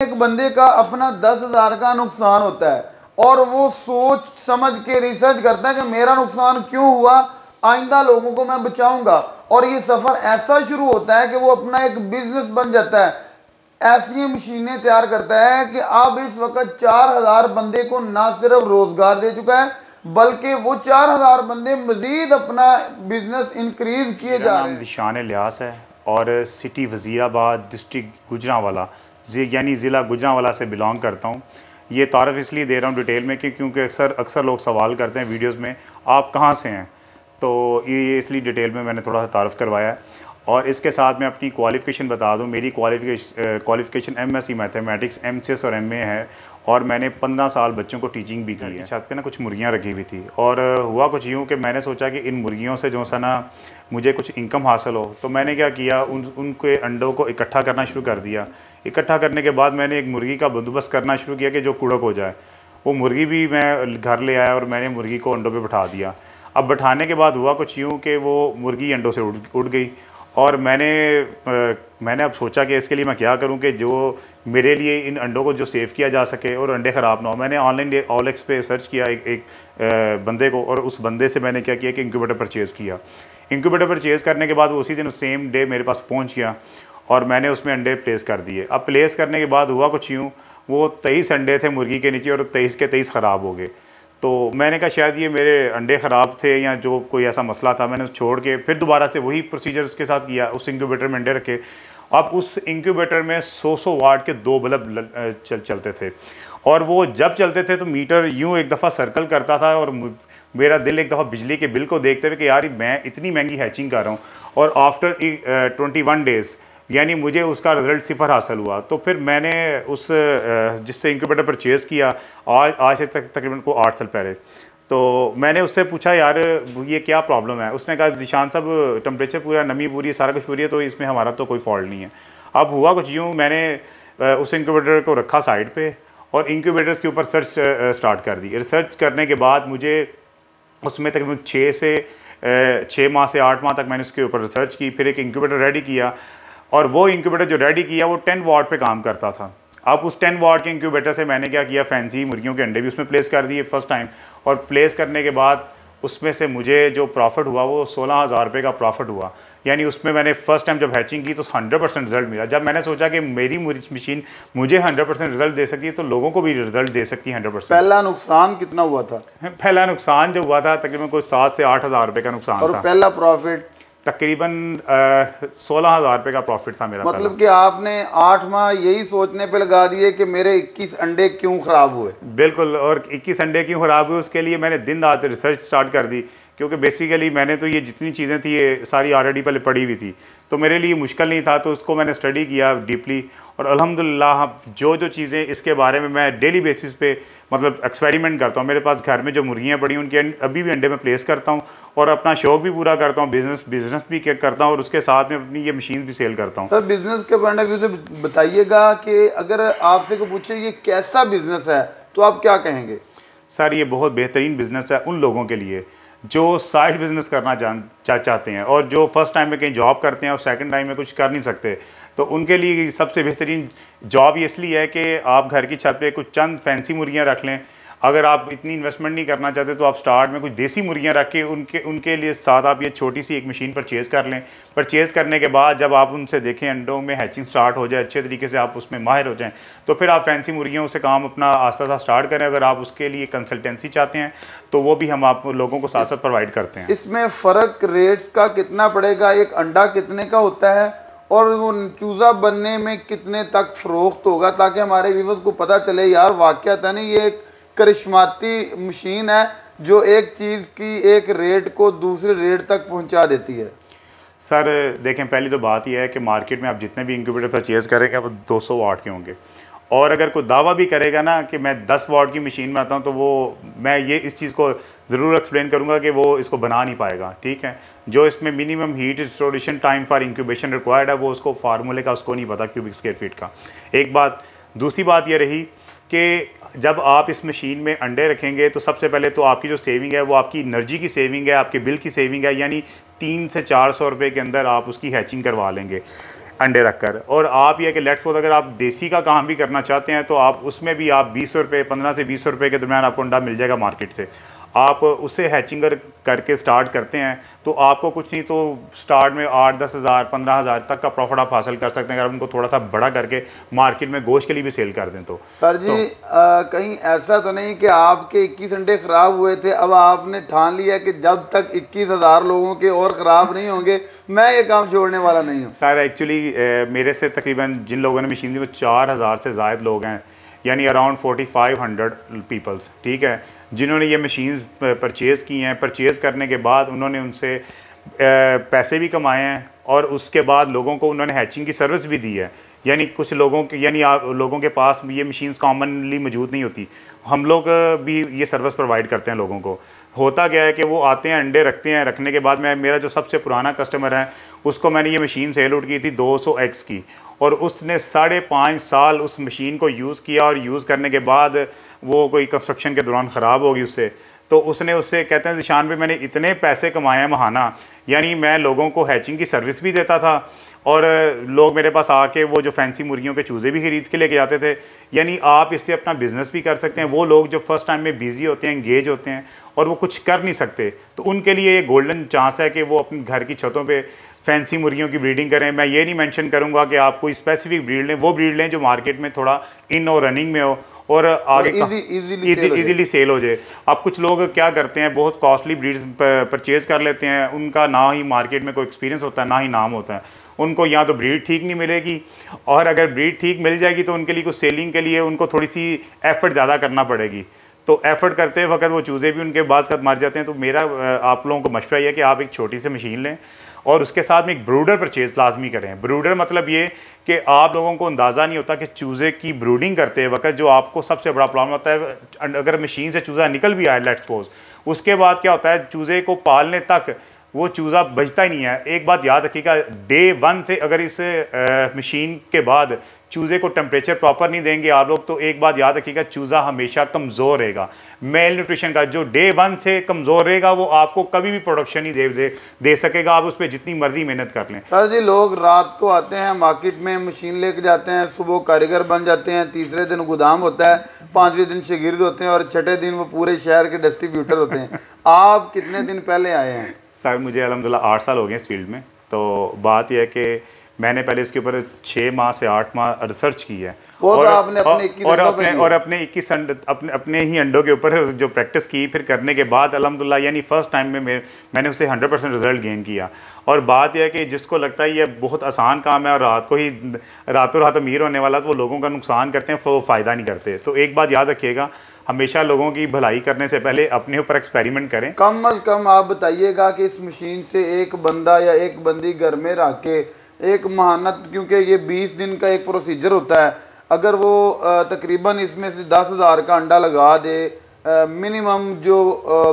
एक बंदे का अपना दस हज़ार का नुकसान होता है और वो सोच समझ के रिसर्च करता है कि मेरा नुकसान क्यों हुआ आइंदा लोगों को मैं बचाऊँगा। और ये सफ़र ऐसा शुरू होता है कि वो अपना एक बिज़नेस बन जाता है। ऐसी मशीनें तैयार करता है कि अब इस वक्त चार हज़ार बंदे को ना सिर्फ़ रोज़गार दे चुका है बल्कि वो चार हज़ार बंदे मजीद अपना बिज़नेस इंक्रीज किए जा रहे हैं। निशान लिहास है और सिटी वज़ीराबाद डिस्ट्रिक्ट गुजरावाला। यानी ज़िला गुजरावाला से बिलोंग करता हूँ। ये तारफ़ इसलिए दे रहा हूँ डिटेल में कि क्योंकि अक्सर अक्सर लोग सवाल करते हैं वीडियोस में, आप कहाँ से हैं? तो ये इसलिए डिटेल में मैंने थोड़ा सा तारफ़ करवाया है। और इसके साथ मैं अपनी क्वालिफ़िकेशन बता दूँ। मेरी qualification qualification M S C mathematics M C S और एम ए है। और मैंने पंद्रह साल बच्चों को टीचिंग भी की है। छत पे ना कुछ मुर्गियाँ रखी हुई थी। और हुआ कुछ यूँ कि मैंने सोचा कि इन मुर्गियों से जो सा ना मुझे कुछ इनकम हासिल हो तो मैंने क्या किया? उन, उनके अंडों को इकट्ठा करना शुरू कर दिया। इकट्ठा करने के बाद मैंने एक मुर्गी का बंदोबस्त करना शुरू किया कि जो कुड़क हो जाए। वो मुर्गी भी मैं घर ले आया और मैंने मुर्गी को अंडों पर बैठा दिया। अब बैठाने के बाद हुआ कुछ यूँ कि वो मुर्गी अंडों से उड़ उड़ गई और मैंने आ, मैंने अब सोचा कि इसके लिए मैं क्या करूँ कि जो मेरे लिए इन अंडों को जो सेव किया जा सके और अंडे ख़राब ना हो। मैंने ऑनलाइन ऑलेक्स पे सर्च किया एक एक आ, बंदे को और उस बंदे से मैंने क्या किया कि इंक्यूबेटर परचेज़ किया। इंक्यूबेटर परचेज़ करने के बाद वो उसी दिन सेम डे मेरे पास पहुँच गया और मैंने उसमें अंडे प्लेस कर दिए। अब प्लेस करने के बाद हुआ कुछ यूँ, वो तेईस अंडे थे मुर्गी के नीचे और तेईस के तेईस ख़राब हो गए। तो मैंने कहा शायद ये मेरे अंडे ख़राब थे या जो कोई ऐसा मसला था, मैंने छोड़ के फिर दोबारा से वही प्रोसीजर उसके साथ किया, उस इंक्यूबेटर में अंडे रखे। अब उस इंक्यूबेटर में 100-100 वाट के दो बल्ब चल, चलते थे। और वो जब चलते थे तो मीटर यूँ एक दफ़ा सर्कल करता था और मेरा दिल एक दफ़ा बिजली के बिल को देखते हुए कि यार, मैं इतनी महँगी हैचिंग कर रहा हूँ। और आफ्टर ट्वेंटी वन डेज़ यानी मुझे उसका रिज़ल्ट सिफर हासिल हुआ। तो फिर मैंने उस जिससे इंक्यूबेटर परचेज़ किया, आज आज से तक, तकरीबन को आठ साल पहले। तो मैंने उससे पूछा, यार, ये क्या प्रॉब्लम है? उसने कहा जिशान साहब टम्परेचर पूरा नमी पूरी सारा कुछ पूरी है तो इसमें हमारा तो कोई फॉल्ट नहीं है। अब हुआ कुछ यूँ, मैंने उस इंक्यूबेटर को रखा साइड पर और इंक्यूबेटर्स के ऊपर सर्च स्टार्ट कर दी। रिसर्च करने के बाद मुझे उसमें तकरीबन छः से छः माह से आठ माह तक मैंने उसके ऊपर रिसर्च की, फिर एक इंक्यूबेटर रेडी किया। और वो इंक्यूबेटर जो रेडी किया वो टेन वाट पे काम करता था। अब उस टेन वाट के इंक्यूबेटर से मैंने क्या किया? फैंसी मुर्गियों के अंडे भी उसमें प्लेस कर दिए फ़र्स्ट टाइम और प्लेस करने के बाद उसमें से मुझे जो प्रॉफिट हुआ वो सोलह हज़ार रुपये का प्रॉफिट हुआ। यानी उसमें मैंने फ़र्स्ट टाइम जब हैचिंग की तो हंड्रेड परसेंट रिज़ल्ट मिला। जब मैंने सोचा कि मेरी मशीन मुझे हंड्रेड परसेंट रिज़ल्ट दे सकती है तो लोगों को भी रिज़ल्ट दे सकती है हंड्रेड परसेंट पहला नुकसान कितना हुआ था? पहला नुकसान जो हुआ था तकरीबन कोई सात से आठ हज़ार रुपये का नुकसान और पहला प्रॉफिट तकरीबन सोलह हज़ार रुपये का प्रॉफिट था मेरा मतलब कि आपने आठ माह यही सोचने पे लगा दिए कि मेरे 21 अंडे क्यों ख़राब हुए? बिल्कुल और 21 अंडे क्यों ख़राब हुए उसके लिए मैंने दिन रात रिसर्च स्टार्ट कर दी। क्योंकि बेसिकली मैंने तो ये जितनी चीज़ें थी ये सारी ऑलरेडी पहले पढ़ी हुई थी। तो मेरे लिए मुश्किल नहीं था तो उसको मैंने स्टडी किया डीपली और अल्हम्दुलिल्लाह जो जो चीज़ें इसके बारे में मैं डेली बेसिस पे मतलब एक्सपेरिमेंट करता हूँ मेरे पास घर में जो मुर्गियाँ पड़ी उनके अभी भी अंडे में प्लेस करता हूँ और अपना शौक भी पूरा करता हूँ बिज़नेस बिज़नेस भी करता हूँ और उसके साथ में अपनी ये मशीन भी सेल करता हूँ। सर बिज़नेस के पॉइंट ऑफ़ व्यू से बताइएगा कि अगर आपसे को पूछे ये कैसा बिज़नेस है तो आप क्या कहेंगे? सर ये बहुत बेहतरीन बिज़नेस है उन लोगों के लिए। जो साइड बिज़नेस करना जान चा, चाहते हैं और जो फ़र्स्ट टाइम में कहीं जॉब करते हैं और सेकंड टाइम में कुछ कर नहीं सकते तो उनके लिए सबसे बेहतरीन जॉब इसलिए है कि आप घर की छत पे कुछ चंद फैंसी मुर्गियाँ रख लें अगर आप इतनी इन्वेस्टमेंट नहीं करना चाहते तो आप स्टार्ट में कुछ देसी मुर्गियाँ रख के उनके उनके लिए साथ आप ये छोटी सी एक मशीन परचेज़ कर लें। परचेज़ करने के बाद जब आप उनसे देखें अंडों में हैचिंग स्टार्ट हो जाए अच्छे तरीके से आप उसमें माहिर हो जाएँ तो फिर आप फैंसी मुर्गियों से काम अपना आस्ता आस्ता स्टार्ट करें अगर आप उसके लिए कंसल्टेंसी चाहते हैं तो वो भी हम आप लोगों को साथ साथ प्रोवाइड करते हैं। इसमें फ़र्क रेट्स का कितना पड़ेगा एक अंडा कितने का होता है और वो चूज़ा बनने में कितने तक फ़रोख्त होगा ताकि हमारे व्यूवर्स को पता चले यार वाक़ नहीं ये एक करिश्माती मशीन है, जो एक चीज़ की एक रेट को दूसरे रेट तक पहुँचा देती है। सर, देखें, पहली तो बात यह है कि मार्केट में आप जितने भी इंक्यूबेटर परचेज़ करेंगे वो 200 वाट के होंगे। और अगर कोई दावा भी करेगा ना कि मैं 10 वाट की मशीन में आता हूँ तो वो, मैं ये इस चीज़ को ज़रूर एक्सप्लेन करूँगा कि वो इसको बना नहीं पाएगा, ठीक है? जो इसमें minimum heat स्टोरेशन time for incubation required है, वो उसको फार्मूले का, उसको नहीं पता क्यूबिक स्केयर फीट का। एक बात, दूसरी बात ये रही कि जब आप इस मशीन में अंडे रखेंगे तो सबसे पहले तो आपकी जो सेविंग है, वो आपकी एनर्जी की सेविंग है, आपके बिल की सेविंग है, यानी तीन से चार सौ रुपये के अंदर आप उसकी हैचिंग करवा लेंगे अंडे रखकर। और आप यह कि लेट्स अगर आप देसी का काम भी करना चाहते हैं तो आप उसमें भी आप बीस रुपये पंद्रह से बीस रुपये के दरमियान आपको अंडा मिल जाएगा मार्केट से। आप उसे हैचिंग करके स्टार्ट करते हैं तो आपको कुछ नहीं तो स्टार्ट में आठ दस हज़ार पंद्रह हज़ार तक का प्रॉफिट आप हासिल कर सकते हैं अगर उनको थोड़ा सा बड़ा करके मार्केट में गोश्त के लिए भी सेल कर दें तो। सर जी तो, आ, कहीं ऐसा तो नहीं कि आपके इक्कीस अंडे ख़राब हुए थे अब आपने ठान लिया कि जब तक इक्कीस हज़ार लोगों के और ख़राब नहीं होंगे मैं ये काम छोड़ने वाला नहीं हूँ। सर एक्चुअली मेरे से तकरीबन जिन लोगों ने मशीन दी वो चार हज़ार से ज़ायद लोग हैं। यानी around forty five hundred peoples ठीक है? जिन्होंने ये मशीन्स परचेज़ की हैं परचेज़ करने के बाद उन्होंने उनसे पैसे भी कमाए हैं और उसके बाद लोगों को उन्होंने हैचिंग की सर्विस भी दी है। यानी कुछ लोगों के, यानी आप, लोगों के पास ये मशीन्स कॉमनली मौजूद नहीं होती। हम लोग भी ये सर्विस प्रोवाइड करते हैं लोगों को। होता क्या है कि वो आते हैं, अंडे रखते हैं, रखने के बाद मैं, मेरा जो सबसे पुराना कस्टमर है, उसको मैंने ये मशीन सेल आउट की थी 200 एक्स की। और उसने साढ़े पाँच साल उस मशीन को यूज़ किया और यूज़ करने के बाद वो कोई कंस्ट्रक्शन के दौरान ख़राब होगी उससे तो उसने उससे कहते हैं, निशान पे मैंने इतने पैसे कमाए हैं महाना, यानी मैं लोगों को हैचिंग की सर्विस भी देता था और लोग मेरे पास आके वो जो फैंसी मुर्गियों के चूज़े भी खरीद के लेके जाते थे। यानी आप इससे अपना बिज़नेस भी कर सकते हैं। वो लोग जो फ़र्स्ट टाइम में बिज़ी होते हैं इंगेज होते हैं और वो कुछ कर नहीं सकते। तो उनके लिए ये गोल्डन चांस है कि वो अपने घर की छतों पे फैंसी मुर्गियों की ब्रीडिंग करें। मैं ये नहीं मेंशन करूँगा कि आप कोई स्पेसिफिक ब्रीड लें। वो ब्रीड लें जो मार्केट में थोड़ा इन और रनिंग में हो और आगे इजीली सेल हो जाए। अब कुछ लोग क्या करते हैं बहुत कॉस्टली ब्रीड्स परचेज कर लेते हैं। उनका ना ही मार्केट में कोई एक्सपीरियंस होता है ना ही नाम होता है। उनको या तो ब्रीड ठीक नहीं मिलेगी और अगर ब्रीड ठीक मिल जाएगी तो उनके लिए कुछ सेलिंग के लिए उनको थोड़ी सी एफर्ट ज़्यादा करना पड़ेगी। तो एफर्ट करते वक्त वो चूज़े भी उनके बाज़ मर जाते हैं। तो मेरा आप लोगों को मशवरा यह है कि आप एक छोटी सी मशीन लें। और उसके साथ में एक ब्रूडर परचेज लाजमी करें। ब्रूडर मतलब ये कि आप लोगों को अंदाज़ा नहीं होता कि चूज़े की ब्रूडिंग करते वक्त जो आपको सबसे बड़ा प्रॉब्लम होता है, अगर मशीन से चूज़ा निकल भी आए लेट्स सपोज़ उसके बाद क्या होता है, चूज़े को पालने तक वो चूज़ा बचता ही नहीं है। एक बात याद रखिएगा डे वन से अगर इस मशीन के बाद चूज़े को टेम्परेचर प्रॉपर नहीं देंगे आप लोग तो एक बात याद रखिएगा चूज़ा हमेशा कमज़ोर रहेगा। मेल न्यूट्रिशन का जो डे वन से कमज़ोर रहेगा वो आपको कभी भी प्रोडक्शन ही दे दे, दे सकेगा। आप उस पर जितनी मर्ज़ी मेहनत कर लें। सर जी लोग रात को आते हैं मार्केट में मशीन लेके जाते हैं सुबह कारीगर बन जाते हैं तीसरे दिन गोदाम होता है पाँचवें दिन शगिर्द होते हैं और छठे दिन वो पूरे शहर के डिस्ट्रीब्यूटर होते हैं। आप कितने दिन पहले आए हैं? सर मुझे अलहमदिल्ला आठ साल हो गए इस फ़ील्ड में। तो बात यह है कि मैंने पहले इसके ऊपर छः माह से आठ माह रिसर्च की है। वो तो और, तो आपने अपने और, और अपने और अपने इक्कीस अपने अपने ही अंडों के ऊपर जो प्रैक्टिस की फिर करने के बाद अलहमदिल्ला यानी फ़र्स्ट टाइम में मैंने उसे हंड्रेड परसेंट रिज़ल्ट गेन किया। और बात यह है कि जिसको लगता है ये बहुत आसान काम है और रात को ही रातों रात अमीर होने वाला तो वो लोगों का नुकसान करते हैं वो फ़ायदा नहीं करते। तो एक बात याद रखिएगा हमेशा लोगों की भलाई करने से पहले अपने ऊपर एक्सपेरिमेंट करें। कम अज़ कम आप बताइएगा कि इस मशीन से एक बंदा या एक बंदी घर में रख के एक महानत, क्योंकि ये बीस दिन का एक प्रोसीजर होता है। अगर वो तकरीबन इसमें से दस हज़ार का अंडा लगा दे मिनिमम जो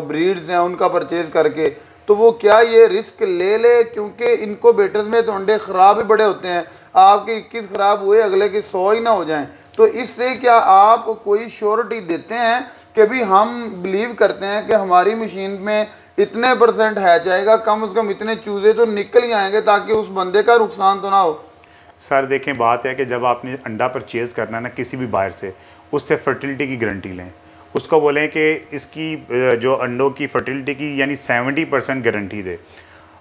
ब्रीड्स हैं उनका परचेज़ करके तो वो क्या ये रिस्क ले ले? क्योंकि इनको बेटर्स में तो अंडे ख़राब ही बड़े होते हैं। आपके इक्कीस ख़राब हुए, अगले के सौ ही ना हो जाएँ। तो इससे क्या आप कोई श्योरिटी देते हैं कि भी हम बिलीव करते हैं कि हमारी मशीन में इतने परसेंट है जाएगा, कम से कम इतने चूज़े तो निकल ही आएँगे ताकि उस बंदे का नुकसान तो ना हो? सर देखें बात है कि जब आपने अंडा परचेज़ करना है ना किसी भी बाहर से, उससे फर्टिलिटी की गारंटी लें। उसको बोलें कि इसकी जो अंडों की फर्टिलिटी की यानी सेवेंटी परसेंट गारंटी दे।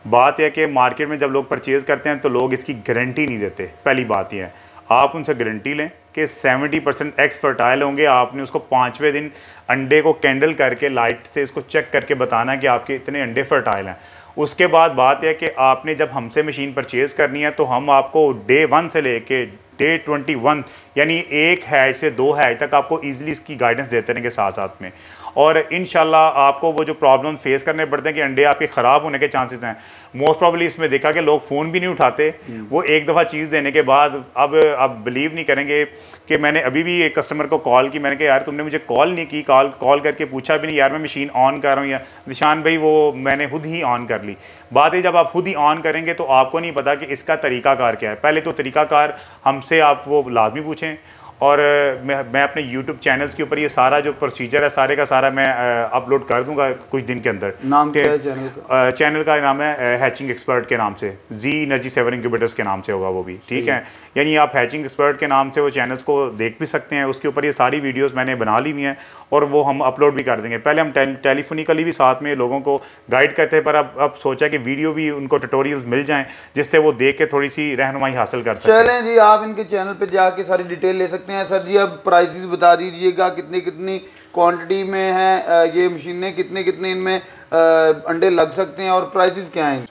बात यह कि मार्केट में जब लोग परचेज़ करते हैं तो लोग इसकी गारंटी नहीं देते। पहली बात यह है। आप उनसे गारंटी लें। कि 70 परसेंट एक्स फर्टाइल होंगे। आपने उसको पाँचवें दिन अंडे को कैंडल करके लाइट से इसको चेक करके बताना कि आपके इतने अंडे फर्टाइल हैं। उसके बाद बात यह कि आपने जब हमसे मशीन परचेज़ करनी है तो हम आपको डे वन से लेके डे ट्वेंटी वन यानी एक हैज़ से दो हैज़ तक आपको ईजिली इसकी गाइडेंस देते रहेंगे साथ साथ में। और इन आपको वो जो प्रॉब्लम फेस करने पड़ते हैं कि अंडे आपके ख़राब होने के चांसेस हैं मोस्ट प्रॉब्ली इसमें देखा कि लोग फ़ोन भी नहीं उठाते। वो एक दफ़ा चीज़ देने के बाद अब अब बिलीव नहीं करेंगे कि मैंने अभी भी एक कस्टमर को कॉल की मैंने कहा यार तुमने मुझे कॉल नहीं की कॉल कॉल करके पूछा भी नहीं यार मैं मशीन ऑन कर रहा हूँ या निशान भाई वो मैंने खुद ही ऑन कर ली। बात है जब आप खुद ही ऑन करेंगे तो आपको नहीं पता कि इसका तरीकाकार क्या है। पहले तो तरीकाकार हमसे आप वो लाजमी पूछें और मैं मैं अपने यूट्यूब चैनल्स के ऊपर ये सारा जो प्रोसीजर है सारे का सारा मैं अपलोड कर दूँगा कुछ दिन के अंदर। नाम क्या है चैनल का? चैनल का नाम है हैचिंग एक्सपर्ट के नाम से। जी एनर्जी सेवन इंक्यूबेटर्स के नाम से होगा वो भी। ठीक है। यानी आप हैचिंग एक्सपर्ट के नाम से वो चैनल्स को देख भी सकते हैं। उसके ऊपर ये सारी वीडियोज़ मैंने बना ली हुई हैं और वो हम अपलोड भी कर देंगे। पहले हम टेलीफोनिकली भी साथ में लोगों को गाइड करते हैं पर अब अब सोचा कि वीडियो भी उनको ट्यूटोरियल्स मिल जाएँ जिससे वो देख के थोड़ी सी रहनुमाई हासिल कर सकते चलें जी आप इनके चैनल पर जाके सारी डिटेल ले सकते हैं। सर जी? अब प्राइसिस बता दीजिएगा, कितनी कितनी क्वांटिटी में है ये मशीनें, कितने कितने इनमें अंडे लग सकते हैं और प्राइसिस क्या हैं?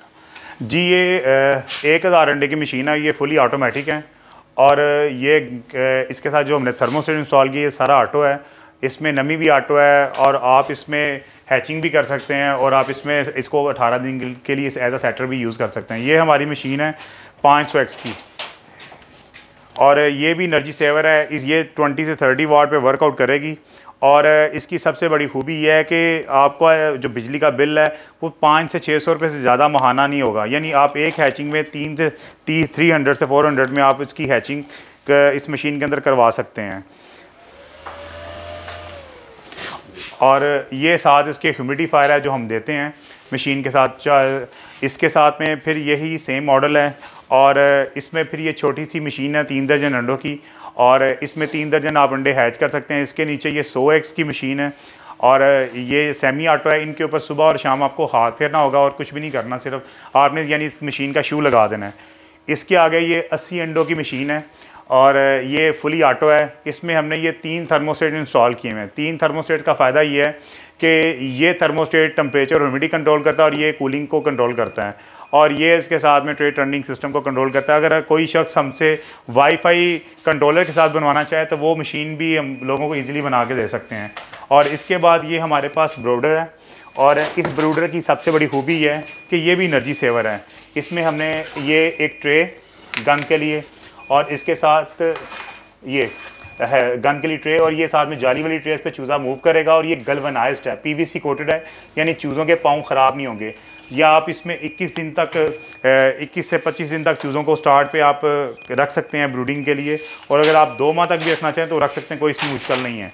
जी, ये एक हज़ार अंडे की मशीन है, ये फुली ऑटोमेटिक है और ये इसके साथ जो हमने थर्मोस्टेट इंस्टॉल की, ये सारा ऑटो है। इसमें नमी भी ऑटो है और आप इसमें हैचिंग भी कर सकते हैं और आप इसमें इसको 18 दिन के लिए एज अ सेटर भी यूज़ कर सकते हैं। ये हमारी मशीन है 500 एक्स की। और ये भी एनर्जी सेवर है, इस ये 20 से 30 वाट पे वर्कआउट करेगी। और इसकी सबसे बड़ी खूबी यह है कि आपका जो बिजली का बिल है, वो पाँच से छः सौ रुपये से ज़्यादा महाना नहीं होगा। यानी आप एक हैचिंग में तीन से ती थ्री हंड्रेड से फोर हंड्रेड में आप इसकी हैचिंग इस मशीन के अंदर करवा सकते हैं। और ये साथ इसके ह्यूमिडिफायर है जो हम देते हैं। मशीन के साथ इसके साथ में फिर यही सेम मॉडल है और इसमें फिर ये छोटी सी मशीन है तीन दर्जन अंडों की और इसमें तीन दर्जन आप अंडे हैच कर सकते हैं। इसके नीचे ये सो एक्स की मशीन है और ये सेमी ऑटो है। इनके ऊपर सुबह और शाम आपको हाथ फेरना होगा और कुछ भी नहीं करना, सिर्फ़ आपने यानी इस मशीन का शू लगा देना है। इसके आगे ये अस्सी अंडों की मशीन है और ये फुली ऑटो है। इसमें हमने ये तीन थर्मोस्टेट इंस्टॉल किए हैं। तीन थर्मोस्टेट का फ़ायदा ये है कि ये थर्मोस्टेट टेम्परेचर और ह्यूमिडिटी कंट्रोल करता है और ये कूलिंग को कंट्रोल करता है। और ये इसके साथ में ट्रेड टर्निंग सिस्टम को कंट्रोल करता है। अगर कोई शख्स हमसे वाईफाई कंट्रोलर के साथ बनवाना चाहे तो वो मशीन भी हम लोगों को ईजिली बना के दे सकते हैं। और इसके बाद ये हमारे पास ब्रोडर है और इस ब्रूडर की सबसे बड़ी खूबी है कि ये भी एनर्जी सेवर है। इसमें हमने ये एक ट्रे गन के लिए और इसके साथ ये है गन के लिए ट्रे और ये साथ में जाली वाली ट्रे इस पर चूज़ा मूव करेगा और ये गलवनाइज्ड है पीवीसी कोटेड है, यानी चूज़ों के पाँव ख़राब नहीं होंगे। या आप इसमें 21 दिन तक 21 से 25 दिन तक चूज़ों को स्टार्ट पे आप रख सकते हैं ब्रूडिंग के लिए। और अगर आप दो माह तक भी रखना चाहें तो रख सकते हैं, कोई इसमें मुश्किल नहीं है।